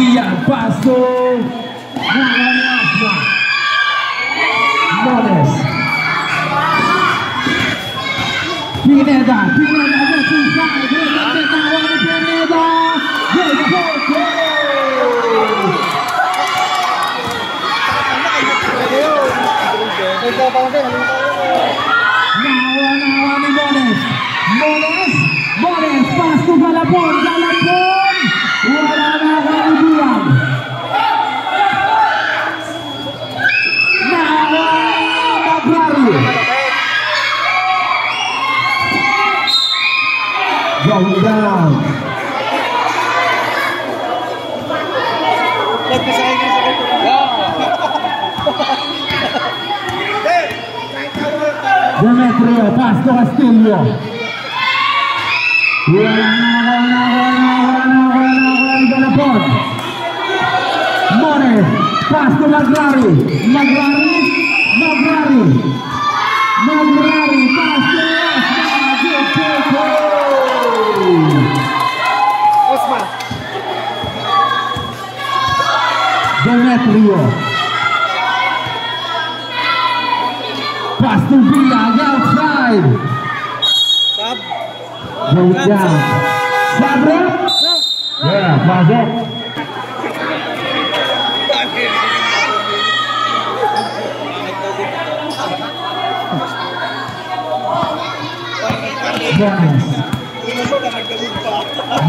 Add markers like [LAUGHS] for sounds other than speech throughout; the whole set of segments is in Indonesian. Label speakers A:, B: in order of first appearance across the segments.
A: Fabián Pasto, Mones, Pineda, Pineda, Gonçalves, não, pedal, Pineda, Gol, Mones, Mones, Mones, Pasto para a porta, Aldo Castiglio buona buona buona buona buona buona buona Mone Pasco Magrari Magrari Magrari. Magrari
B: Pasco
A: Demetrio Pastor Biaga
B: Jairo.
A: Vamos lá. Sabra. É, Fazão. É.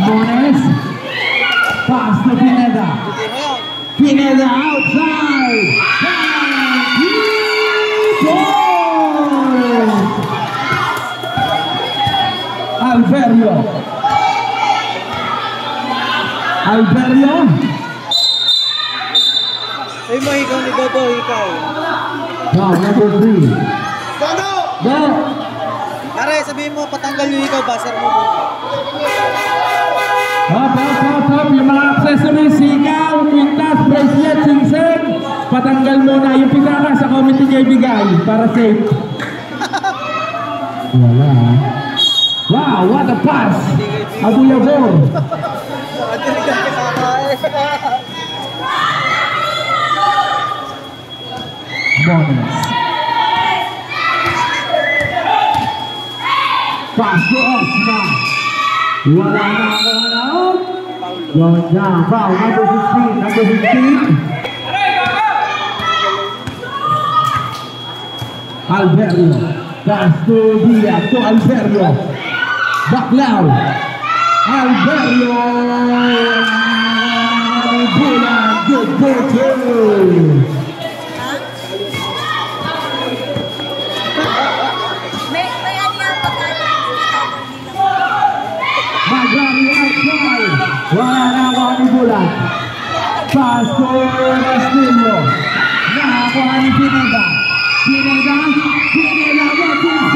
A: Mones. Pass to Pineda. Pineda outside. And Alberio Alberio
B: Ay mo, ikaw ni Dodo, ikaw.
A: Now number three.
B: Dodo!
A: Go
B: Pare, sabihin mo, patanggal yung ikaw, baser mo. Muna.
A: Hop, hop, hop, hop. Yung mga accessories Sikaw, pintas, bracelet, singsing. Patanggal mo na yung pitaka sa committee niya ibigay Para safe. [LAUGHS] Wala Wow, what a pass! Abu Yabor! Bonus. Passou Osma! Guaraná, Guaraná! Lonjão, Val, number 15, number 15! Alberto, Alberto, đọc lào Alberto Bola Gopoto Pastor Castillo, Nava Pineda, Pineda, Pineda, Pineda,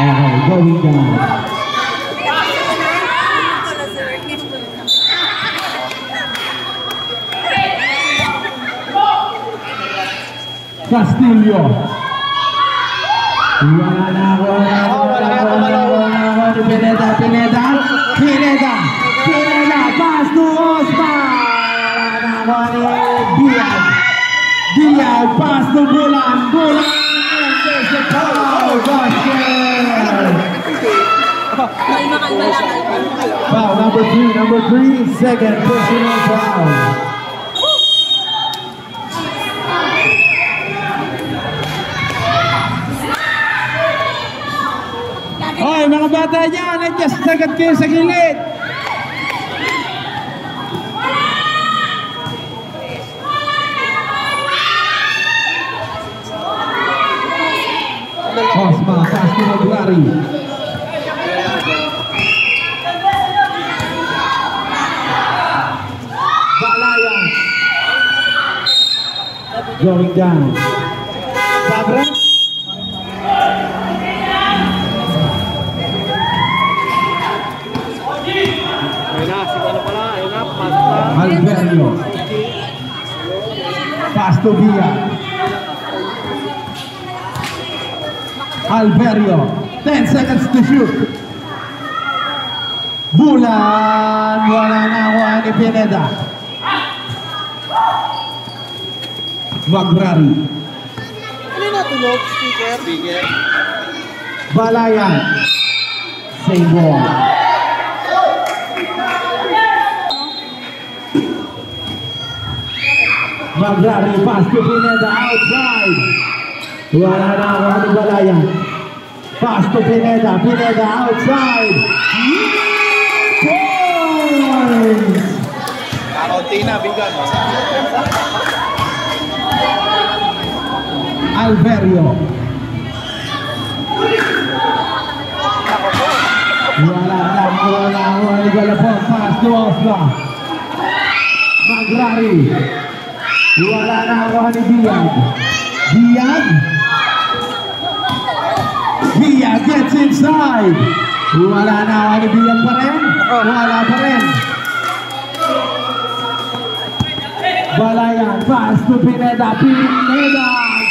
A: Alright. Castillo. Pineda, Pineda, Pineda, Pineda, Pasto Osman. Guarda, Dia, Dia, Pasto Bulan, Bulan, Paolo Vasquez. Foul number three, number three, second personal foul. Hoy, mga bata dyan, adjust agad kayo sa gilid. Osma, pass to Going down. Sabra. Alberio. Pass to Villa. Alberio. 10 seconds to shoot. Bulan. Wala na ni Pineda. Magrari.
B: Ano yung natulog? Speaker? Speaker.
A: Balayan. Same ball. Magrari pass to Pineda outside. Wala na ako ni Balayan. Pass to Pineda. Pineda outside. Points!
B: Kaunti na, bigan.
A: Alberio. Wala na, wala ni Galapon. Pass to Osla. Magrari. Wala na ako ni Biag. Biag. Biag gets inside. Wala na ako ni Biag pa rin. Wala pa rin. Balayan, pass to Pineda. Pineda.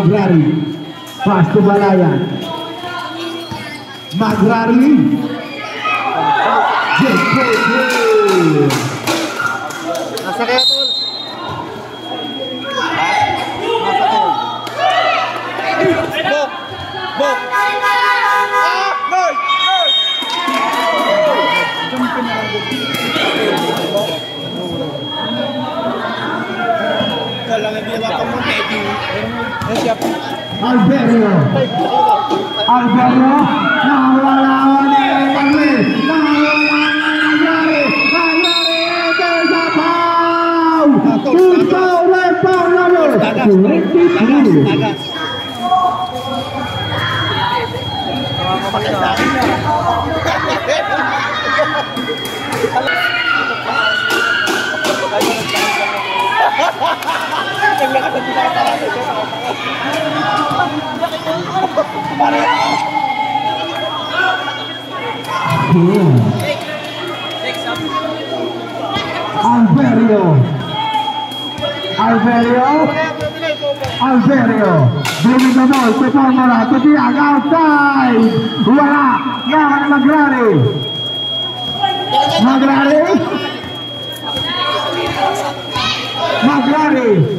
A: Magrari. Balayan. Magrari. Just play through.
B: Nasa
A: Alberio. Alberio. Nawala ni Magrari. Nawala ni Magrari. Magrari. There's a foul. Two foul. Red foul number.
B: Tagas,
A: Alberio. Alberio. Alberio. Domino molto formula così a outside. Voilà Ivan Magrari. Magrari. Magrari.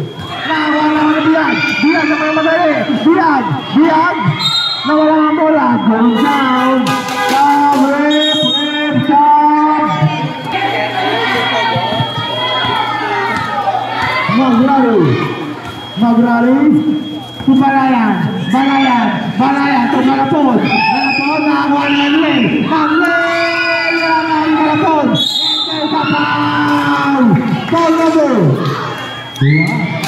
A: Biag, nawala bola. Going down. Magrari. Magrari. Balayan. Balayan. Tumalapon. Malapon na Juan Manuel. Manuel! Yan ang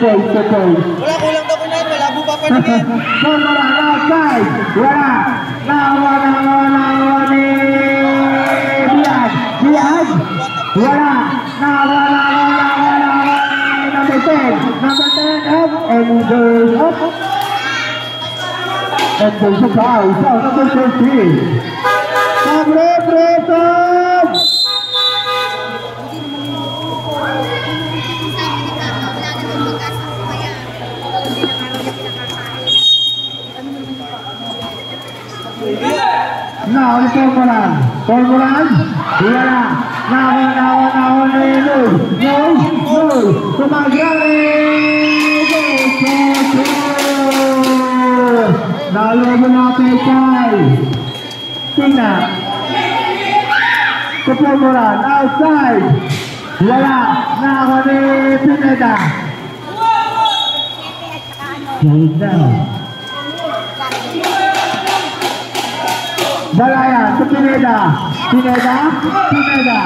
A: choice Pemulaan Dua Nama nama nama Nino Nino Nino Semagali Lalu menapikai Tina Kepemulaan Outside. Dua Nama Nino Pineda Tina Tina Balaya. Sa Pineda. Pineda. Pineda.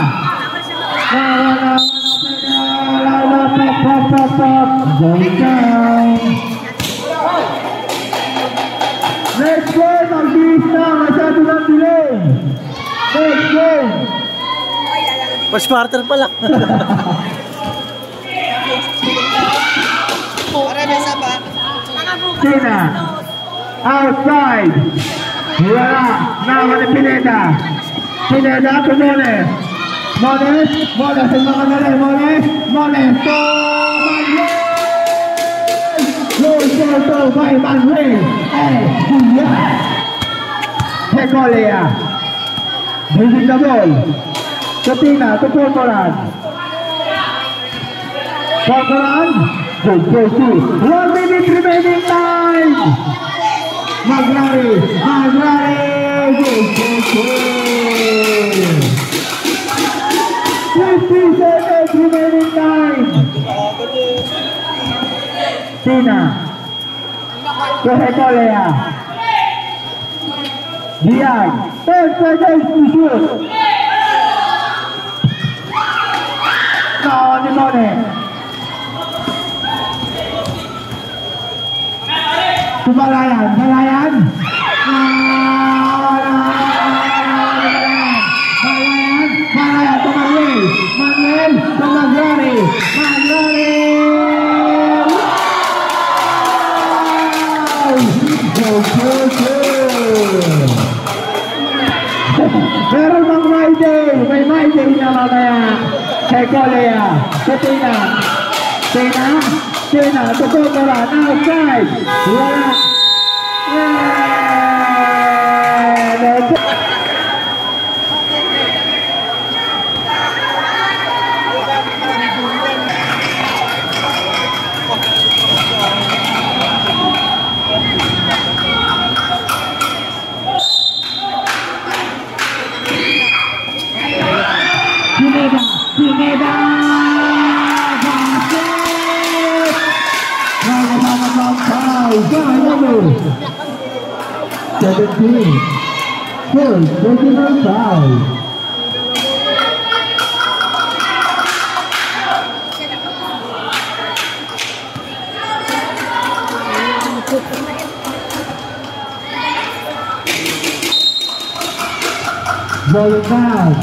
A: Pop. Ganda. Next game, mag-biis na. Masyado ng delay. Next game.
B: Mas quarter pa lang. Para pa.
C: Mga
A: Yeah, now. Pineda Mones. Mones, Mones, Mones, Mones, Magrari, Magrari, gol control. 59. Tina. Correcolea. Diag. Terceira expulsão. Não, não, não. Kolea. Sa Tina. Tina. trên nào, tốc độ đó là nào cai là foul. Roll it down.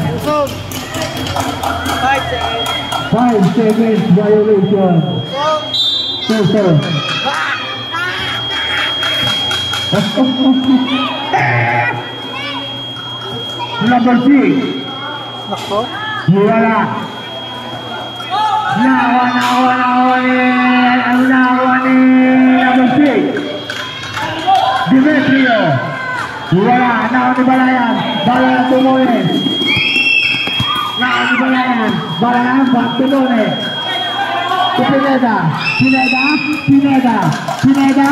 B: Five seconds.
A: Five seconds Ah. [LAUGHS] Number six.
B: Nako.
A: Wala. Nawa, nawa, nawa ni, ano nawa number six. Demetrio. Wala, nawa ni Balayan. Balayan Balayan. Balayan, back tumuloy. Si Pineda. Pineda, Pineda, Pineda.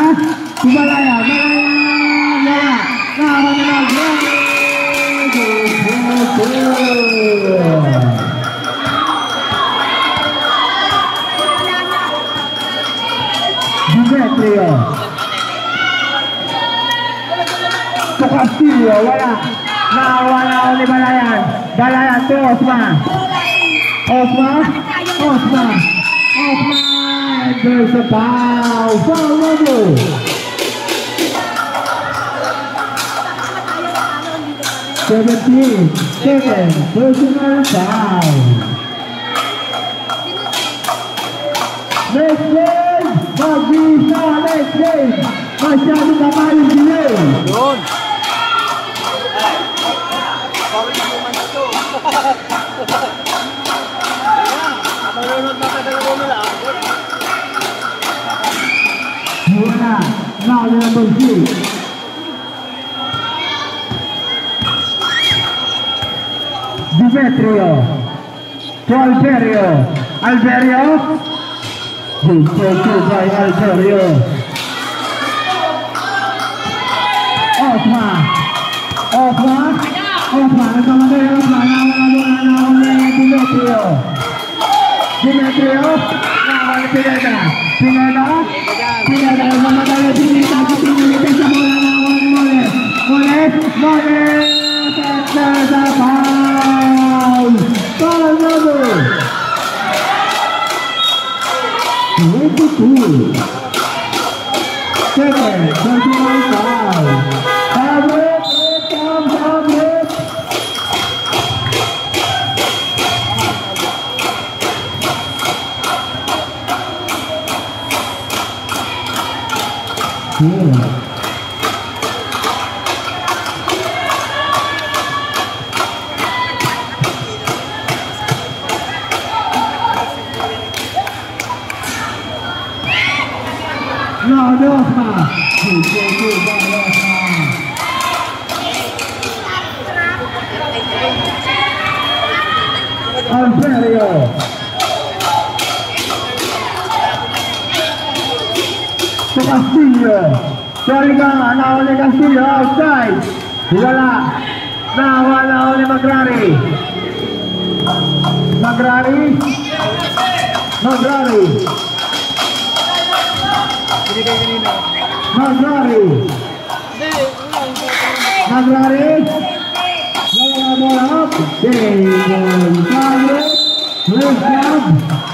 A: Si Balayan, Balayan. Wala. Nawa ni Balayan. Osman, Osman, Osma Osma a bow, follow me. 17, 7, personal foul. Next game, mag-isa, next game. Masyado na tayo delay.
B: Yun.
A: Muna, now number two. Dimetrio, tu Alberio, Alberio, Alberio, Osma, Osma, Osma, el comandante Osma, Dimetrio, Dimetrio, Pineda, Pineda, Pineda, el comandante Pineda, Pineda, Pineda, Pineda, Pineda, Pineda, Pineda, Pineda, Paraná. Muito cool. Certo, Nagrarit, Jaya Morat, Jaya Morat, Jaya Morat, Jaya Morat,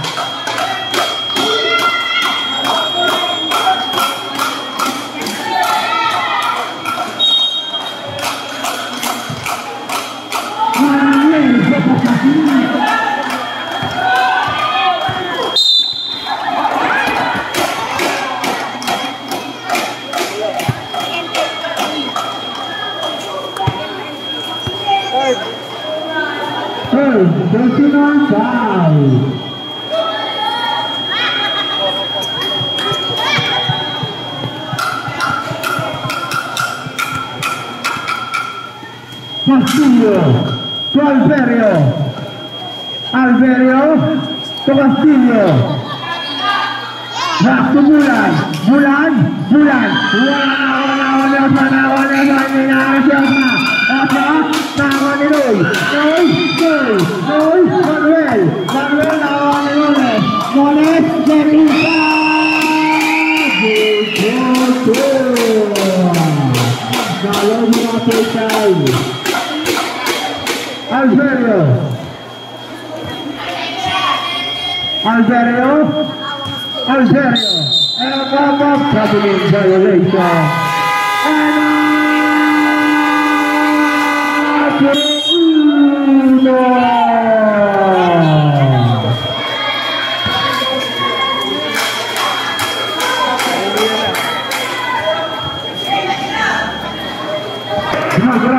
A: Yeah.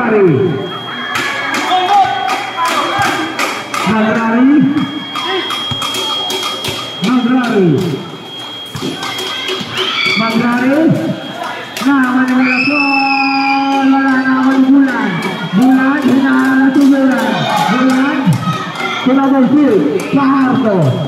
A: Nagrari. Nagrari. Nagrari. Nagrari. Nah, mana-mana pun. Wala naman bulan. Bulan, hinahanap si bulan. Bulan. Tumagulsi. Paharto.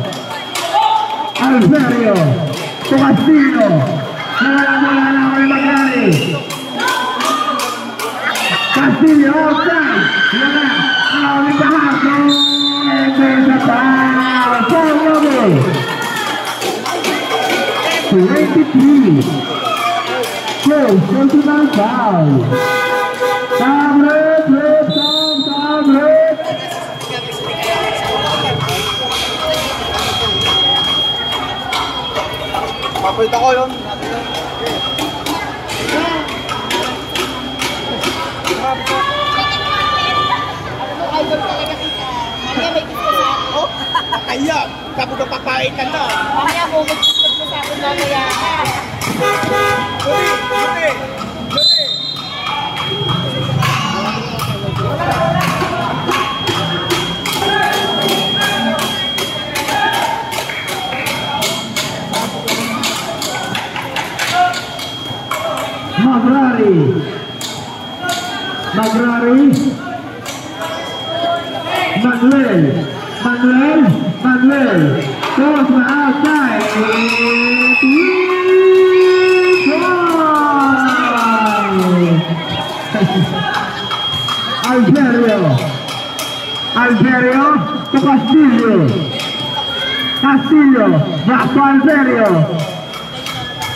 A: Castillo, bajo Alberio.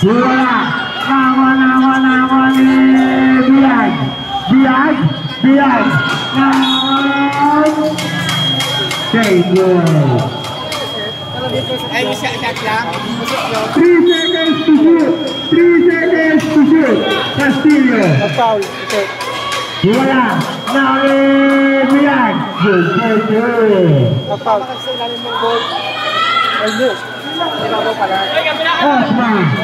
A: Bola, lawan, lawan, lawan, eh, Biag, Biag, Biag. Three seconds to shoot. Three seconds to shoot. Castillo. Bola, now eh, Biag,
B: Ay, hindi. Ilalim pala.
A: Osman.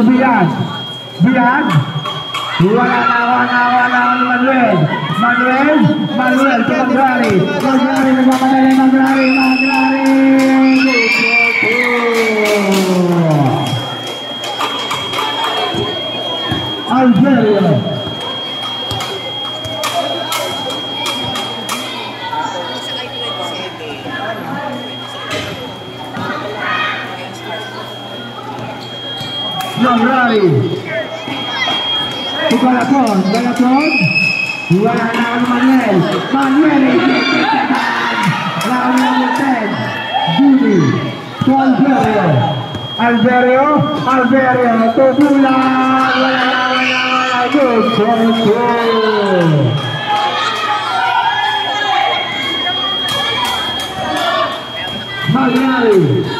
A: Subian, Bian. Juan Awan Awan Awan Manuel, Manuel, Manuel, Manuel, Manuel, Manuel, Manuel, Manuel, Manuel, Manuel, Manuel, No, bravi! la Balaton, Juan Manuel, Manuel Laura Montes, Gini, su Alberio, Alberio, Alberio, Topula, Good, good, good. Magnari,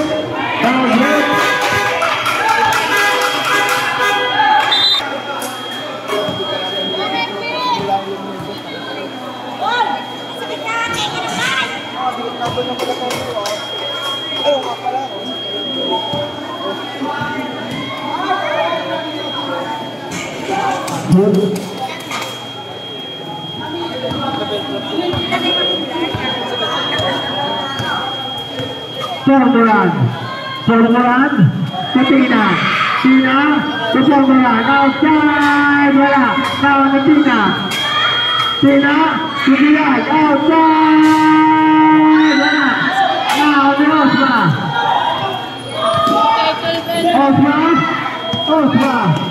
A: ยุดโปร
B: โมรั
A: นโปรโบราณกตีนาตีนากระโอรโบราณเอาใจเวลาเราในตี
B: นา
A: ตีนาตีนาเอาใจเวลาเราในออสมาออสมาออสมา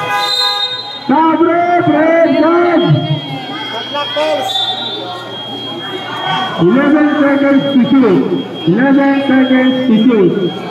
A: 11 seconds to shoot. 11 seconds to shoot.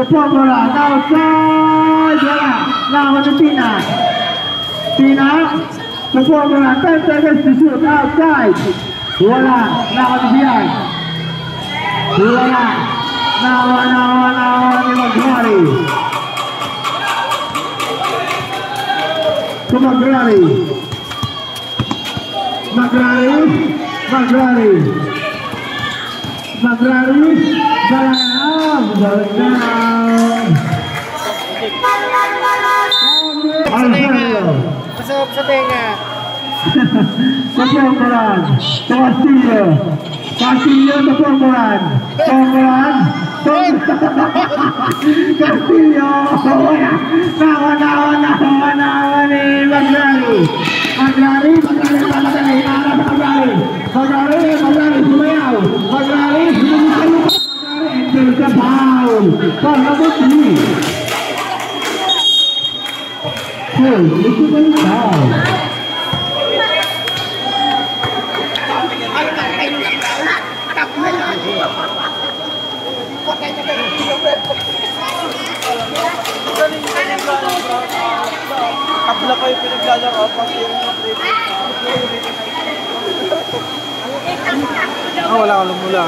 A: Supomola. Outside. Wala. Lawan ni Pina. Pina. Supomola. 10 seconds to shoot. Outside. Wala. Lawan ni Bian. Wala. Nawa, nawa, nawa ni Magrari. To Magrari. Magrari. Magrari. Magrari. Dalam. Dalam. Alfredo.
B: Masarap sa tenga.
A: Kepomoran. Castillo. Castillo kepomoran. Kepomoran. Castillo. Nawa, nawa, nawa, nawa ni Magrari. Magrari, Magrari, Magrari, arah Magrari. Magrari, Magrari, sumayaw. Magrari, sumayaw. Sa foul. Para putri. Foul, itu kan foul.
B: Kabla kayo pinaglalaro. Pag yung Ah, wala ka lumula.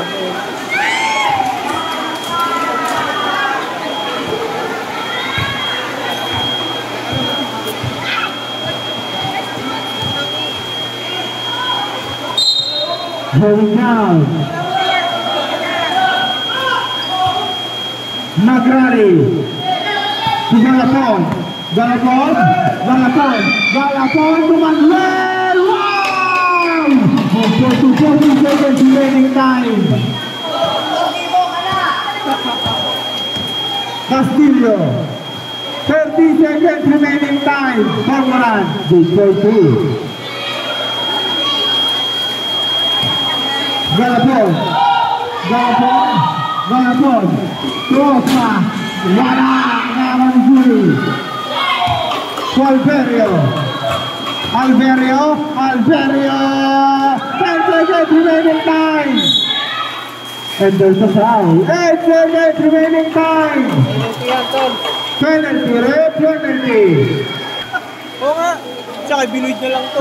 A: Going down. Magrari. To Galapon. Galapon. Galapon. Galapon to Manuel. Wow! Okay, to 40 seconds remaining time. Castillo. 30 seconds remaining time. Cormoran. Good two. Galapon. Galapon. Galapon. Rosa. Wala. Naman Juri. Alberio. Alberio. Alberio. 10 seconds remaining time. And there's a foul. 8 seconds remaining time.
B: Penalty.
A: Red penalty.
B: Oo nga. Tsaka binuid na lang to.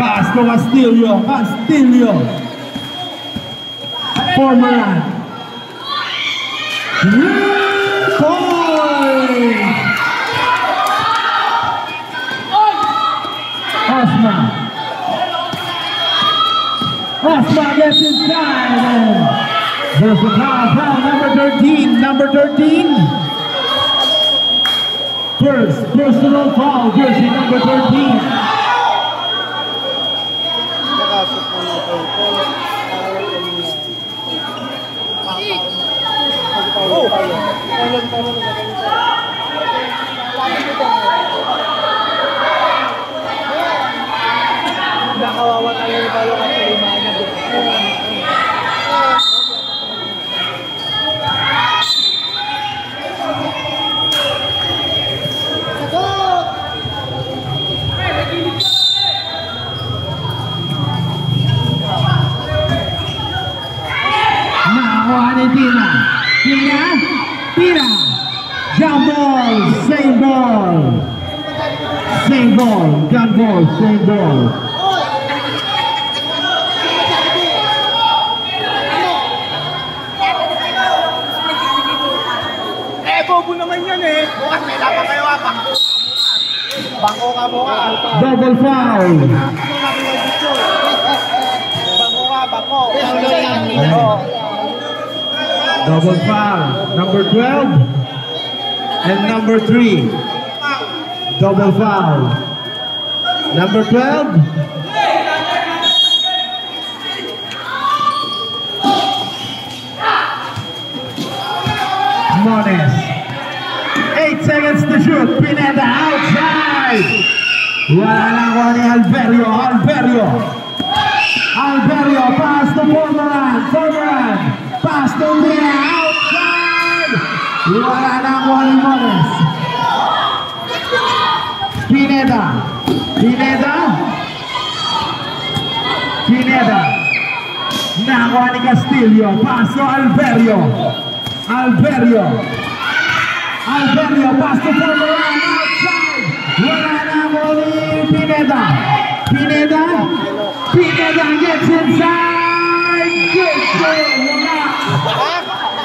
A: To Castillo. Castillo. Former. Point. Osman. Osman gets inside. There's a foul, foul number 13, number 13. First personal foul, jersey number 13. Parang, parang, ball. Same ball, gun ball, same ball.
B: Eh, bobo naman yan eh. Bukas may dapat kayo apa. Bangko ka mo ka.
A: Double foul.
B: Bangko ka, bangko.
A: Double foul. Number 12 and number 3. Double foul. Number 12. Mones. Eight seconds to shoot. Pineda outside. Wala na ni Alberio. Alberio. Alberio pass to Formeran. Formeran. Pass to Lina outside. Ivana Morimones. Pineda. Pineda. Pineda. Nahuani Castillo. Paso Alberio. Alberio. Alberio. Paso for the line outside. Ivana Morimones. Pineda. Pineda. Pineda gets inside. Good for Wala.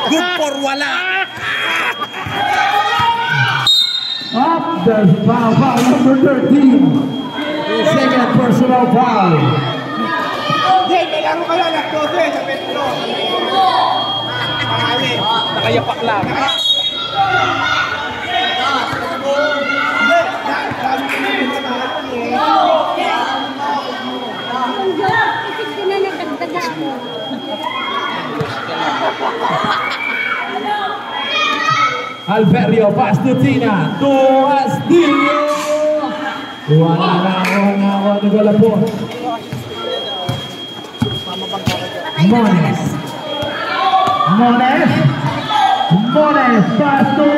B: Good for Wala.
A: There's foul, foul number 13. Second personal foul.
B: Hindi, laro kayo alas 12 sa Petro. Marami. Nakayapak lang.
C: Isip ko na nagdagdaga [LAUGHS]
A: Alferrio Pastutina, Tuas Dio. Wala na wala po. Mones. Mones. Mones Pasto.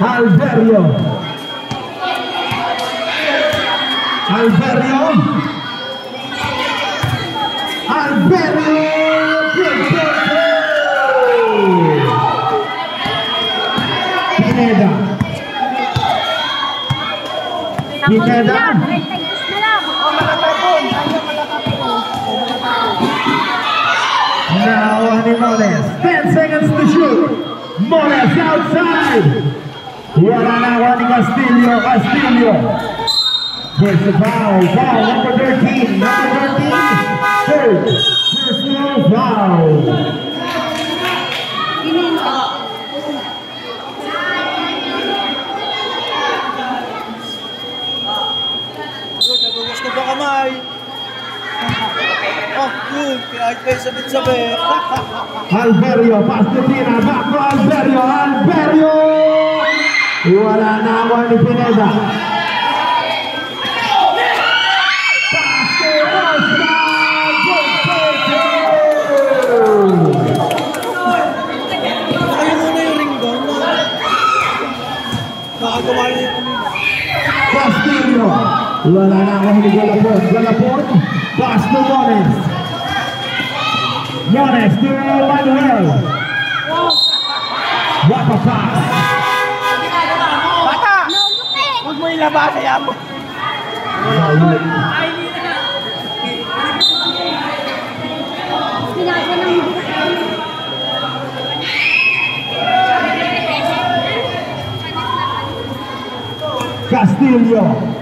A: Wala. Our very own. Our very own. Pineda. Pineda. Now Andy Mones, 10 seconds to shoot. Moles outside. Guarana, Juan Castillo, Castillo. First the foul. Foul number 13. Number 13. Third. Personal foul.
B: Kamay? Oh, yun. Kahit kayo sabit-sabit.
A: Alberio, pass to Tina, back to Alberio, Alberio! Wala na ako ni Pineda. Wala na ako Galaport, Galaport, pass to Yanes. To Manuel. What pass.
B: Bata! Huwag mo ilabas, kaya What?
C: Ay, hindi
A: Castillo.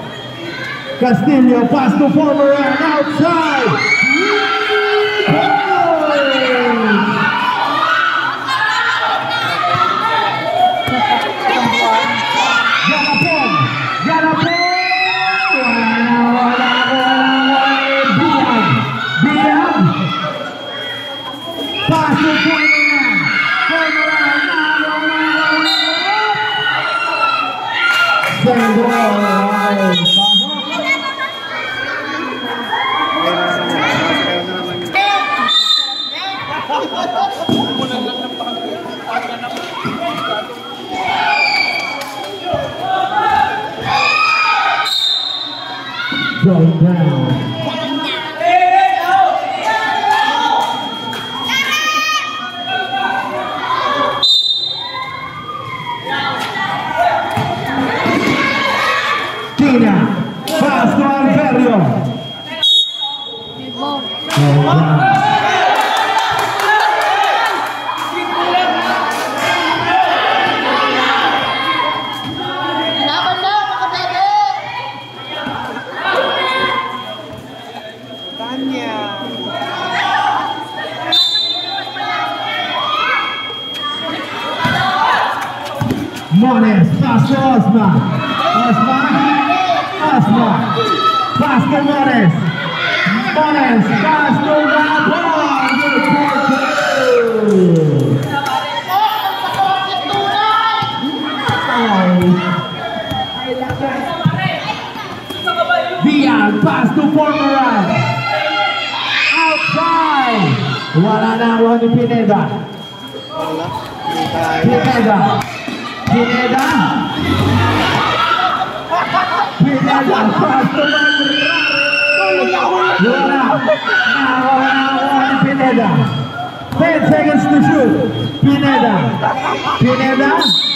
A: Castillo, pass to former and outside. Guaraná, de Pineda. Pineda. Pineda. Pineda, faça uma Guaraná, de Pineda. 10 seconds to shoot. Pineda. Pineda.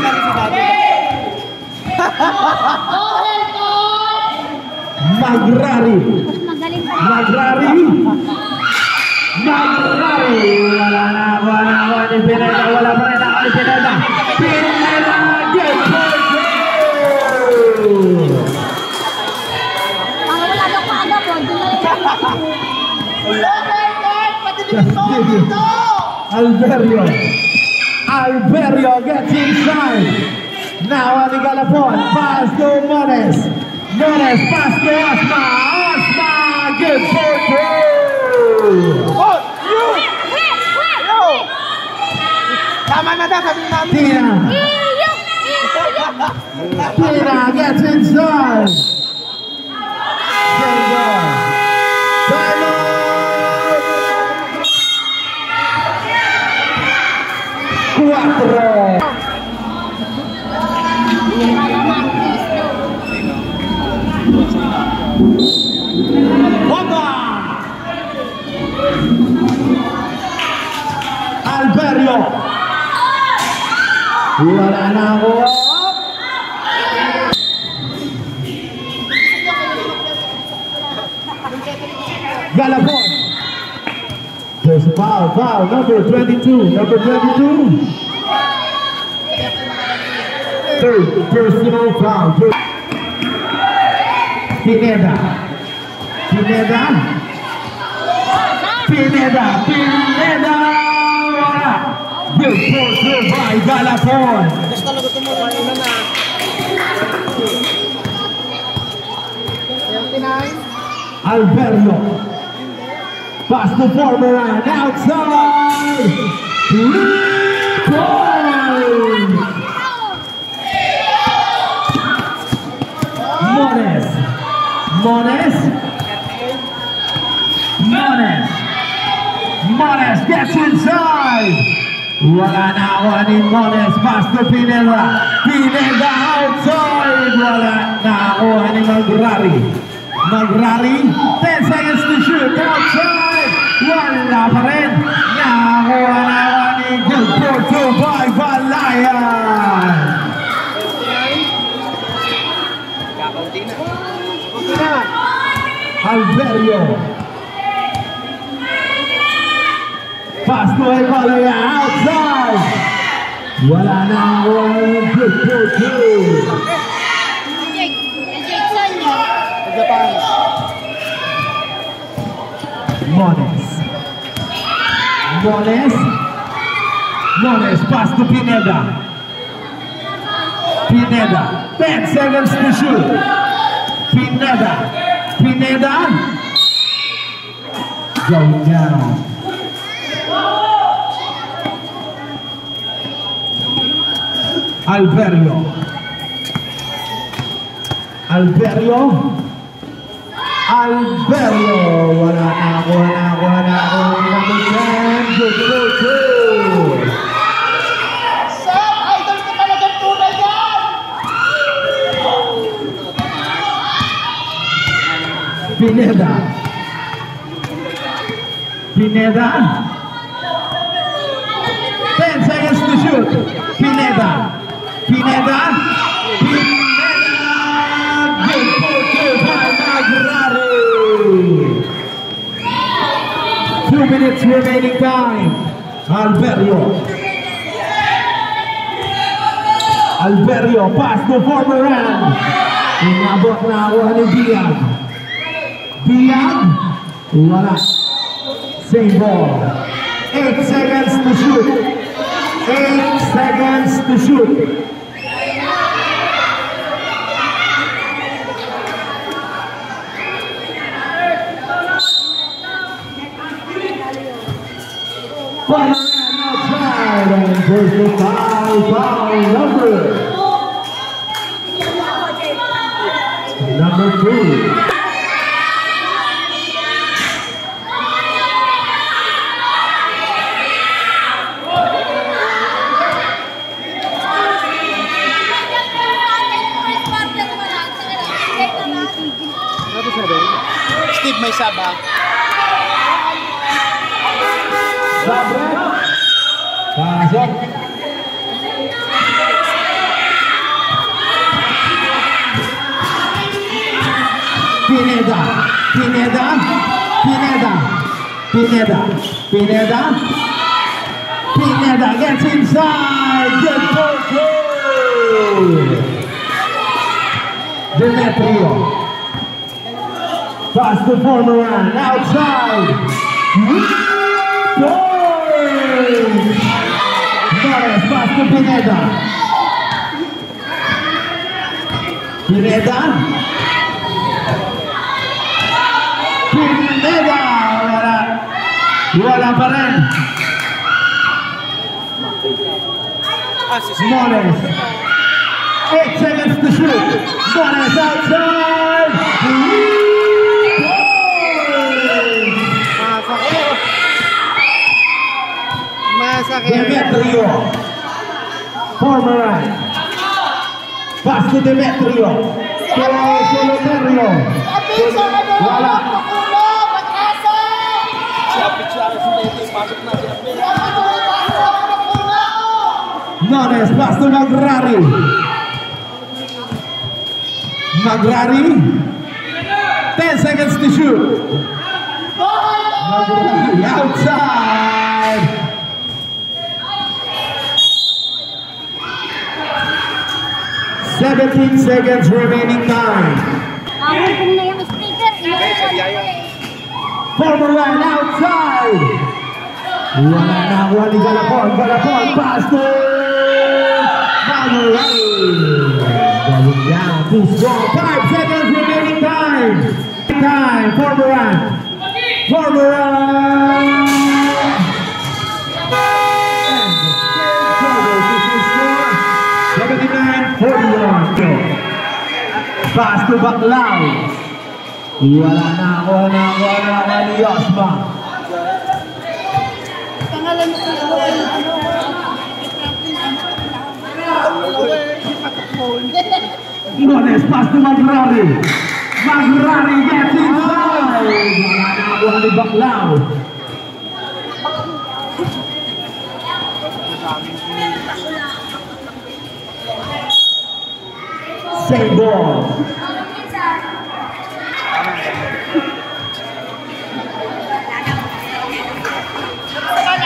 A: Magrari.
C: Mas magaling pa.
A: Magrari. Magrari. Wala na ni Pineda. Wala pa rin ako ni Pineda. Pineda. Good goal.
C: Ang wala daw
A: Castillo. Alberio. Alberio gets inside. Now on the galopon, Pasco Mones. Mones, Pasco Asma. Asma, good for you.
B: Oh, you. Yo. Tama
A: Tina. Tina gets inside. Cuatro. Wala na. Galapon! There's foul, foul, number 22, number 22. Third personal foul. Pineda. Pineda. Pineda, Pineda,
B: na. 79.
A: Alberio. Pass to former Ryan outside. Three points. Mones. Mones. Mones. Mones gets inside. Wala na warning Moles, Pastor Pineda. Outside. Wala na warning Magrari. Magrari, 10 seconds to shoot. Outside. Wala pa rin. Nakuha na warning good for two
C: by Alberio.
B: Sa Japan.
A: Mones. Mones. Mones pass to Pineda. Pineda. 10 seconds to shoot. Pineda. Pineda. Going down. Alberio. Alberio. Alberio.
B: Guaraná, guaraná, guaraná,
A: Pineda. Pineda. Minutes remaining time. Alberio. Alberio pass to former round. Inabot na ako ni Diaz. Diaz. Wala. Same ball. Eight seconds to shoot. Eight seconds to shoot. Banana Pride and personal five. Pineda. Pineda. Pineda. Pineda. Pineda gets inside. Good for goal. Demetrio. Pass the former round outside. Torres. Torres pass to. Pineda. Pineda.
B: Dua Lamparen.
A: Moles. It's against the shoot. Moles outside. Demetrio. Former right. Vasco Demetrio.
B: Que la. Voilà.
A: Non è spazio Magrari. Magrari. 10 seconds to shoot. Magrari outside. Seventeen seconds remaining time. Former line outside. Wala na ni Galapon. Galapon, pass to Manuel. Going down. Five seconds remaining time. Time. Seventy-nine, forty-one. Pass to Baclaw. Wala na, wala na, wala na ni. Nunes, pass to Magrari. Magrari gets inside. Wala ni Baclaw. Same ball. Two, two, two.
C: Masasarap pa yung Cardinals na yan.
B: Tandok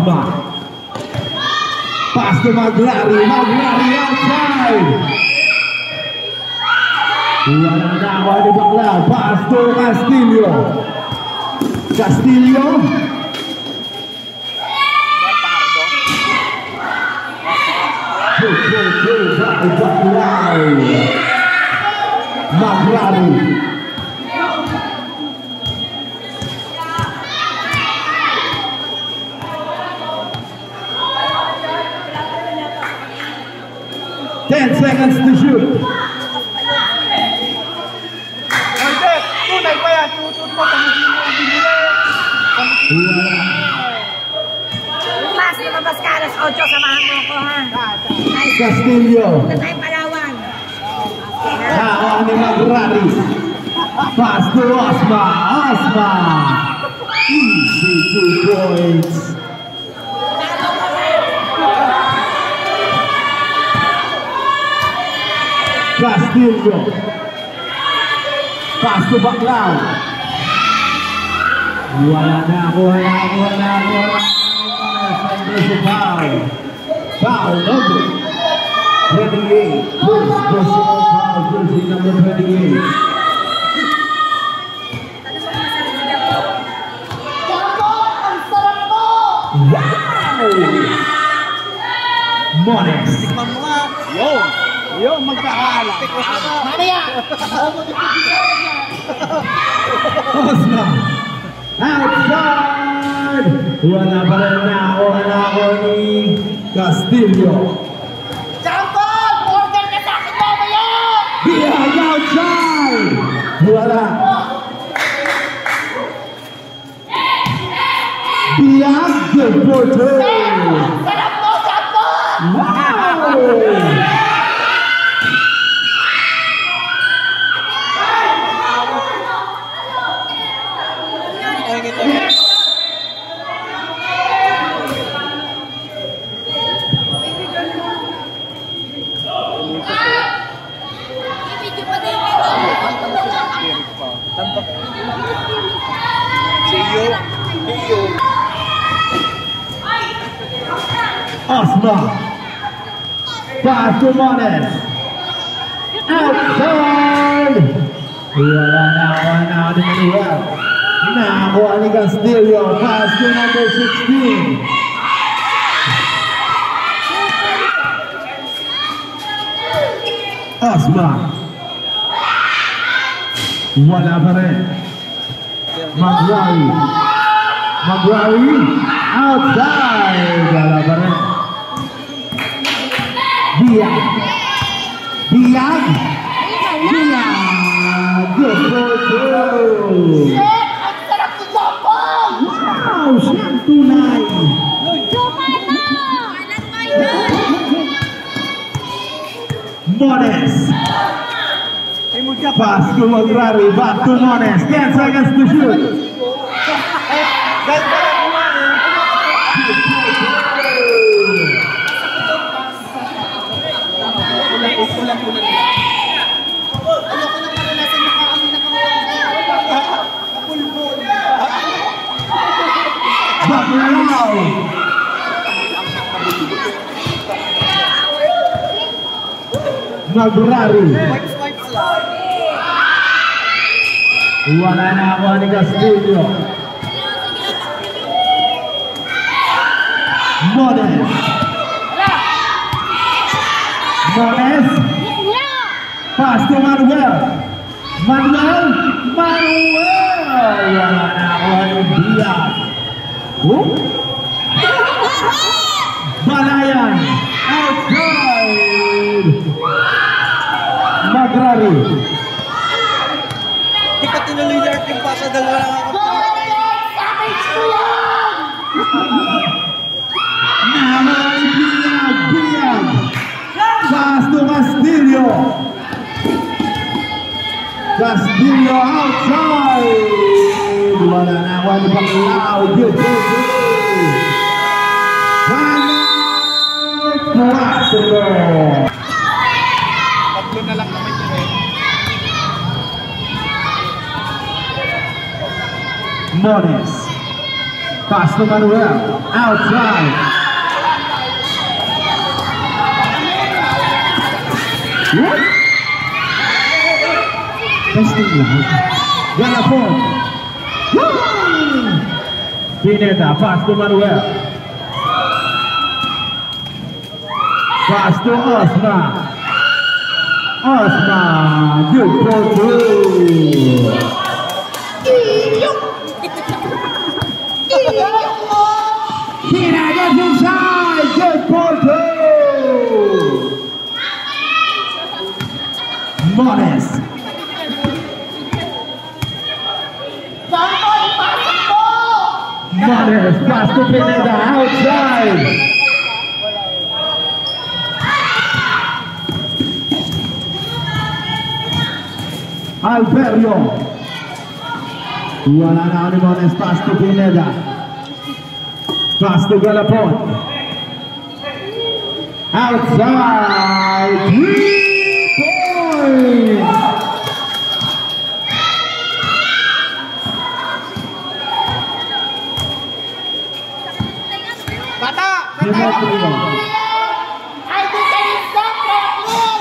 A: Basma. Pass to Maglari, Maglari outside. Guaranaguá de Bagdá, pass to Castilho. Castilho. Maglari. Castilho. Passo Baclau. Guaraná, Guaraná, Guaraná, Guaraná. Pau, número 28. Pau, número 28.
B: Mores. Magkakaala.
C: Mamaya!
A: Osma. Outside. Wala pa rin na na Castillo.
C: Jampol! Order ka sa akin mamaya!
A: The. Number 16. Osma. Wala pa rin. Magwari. Magwari. Outside. Pa rin. Diag. Diag. Diag. Good for
C: Jampol!
A: Wow, siyang tunay.
C: Jumay mo! Alam mo yun!
A: Mones.
B: Ay mo
A: Pass to Magrari, back to Mones. 10 seconds to shoot.
B: Ganda na kuha eh.
C: Ayoko nang maranasan mukha kami nakamukha. Pulbol.
A: Bacalao. Magrari.
B: Wipes, wipes lang.
A: Wala na ako ni Castillo. Mones. Pass to Manuel. Manuel. Manuel. Wala na ako ni Diaz. Oh? Balayan. Outside. Magrari.
B: Di pa tinuloy ni Art yung pasa dalawa lang ako.
A: Naman Biag, Biag. Pass to Castillo. Castillo outside. Wala na ako ni Bacalao. Good, good, Nunes. Pastor Manuel, outside. Testing lah. Jangan pun. Pineda, Pastor Manuel. Pastor Osman. Osman, good for you. Mones. Pass to Pineda. Outside. Ako ni Mones. Pass to Pineda. Pass to Galapon. Outside.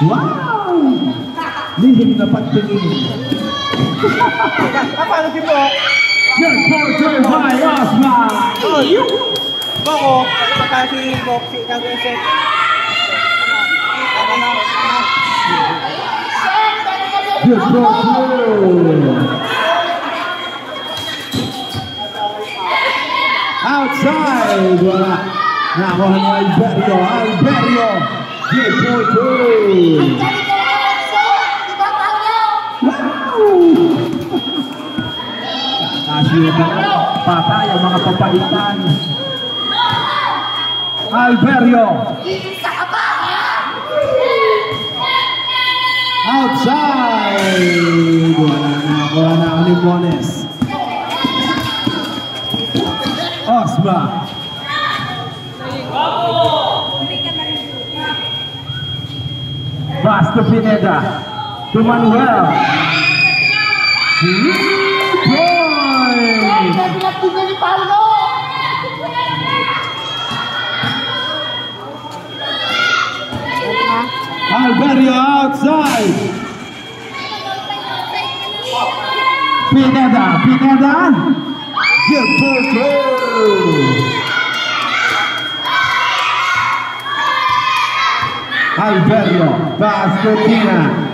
A: Wow! Lihim na pagtingin. My
B: Oh, you! Bako, pagka si Boxy, nag-insert.
A: Good bro, outside. Alberio. Good quarter. Kasyo na patay ang mga papaitan. Alberio. Outside. Wala na. Wala na ako ni Mones. Osma. Pass to Pineda. To Manuel. Alberio outside. Pineda. Pineda. Good two. Alberio. Vascontina.